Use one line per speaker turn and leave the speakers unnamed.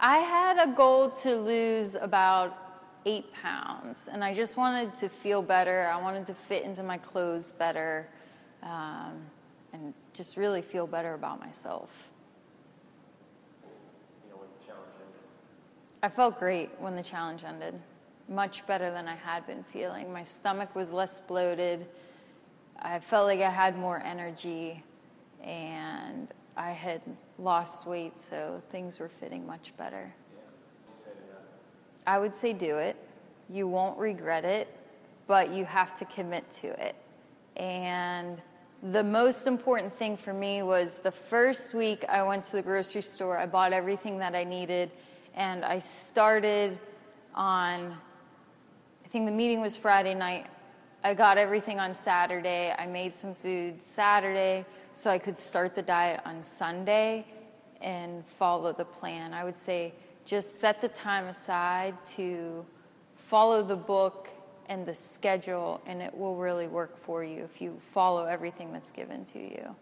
I had a goal to lose about eight pounds, and I just wanted to feel better. I wanted to fit into my clothes better, um, and just really feel better about myself. I felt great when the challenge ended. Much better than I had been feeling. My stomach was less bloated. I felt like I had more energy, and I had lost weight, so things were fitting much better. I would say do it. You won't regret it, but you have to commit to it. And the most important thing for me was the first week I went to the grocery store, I bought everything that I needed, and I started on, I think the meeting was Friday night. I got everything on Saturday. I made some food Saturday so I could start the diet on Sunday and follow the plan. I would say just set the time aside to follow the book and the schedule, and it will really work for you if you follow everything that's given to you.